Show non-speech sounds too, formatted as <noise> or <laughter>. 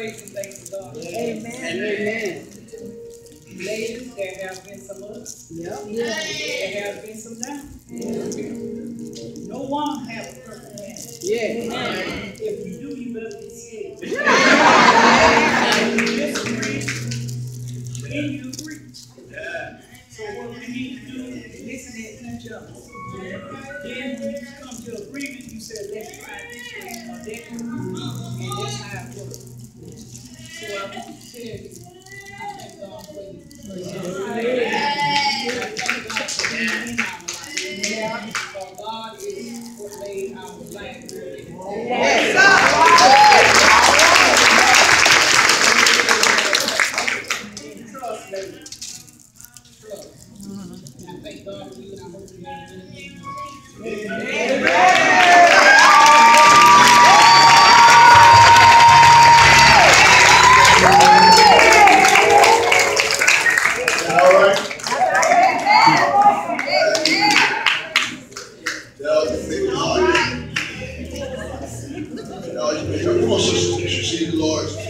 praise and thank the Lord. Amen. Amen. Ladies, there have been some ups. Yep. Yeah. There have been some downs. Yeah. No one has a perfect man. Yeah. Amen. If you do, you better be saved. <laughs> Just reach when you preach. Yeah. So what we need to do is listen and touch up. Then when you come to agreement, you say, let experience. Thank you. Amen. appreciate the Lord.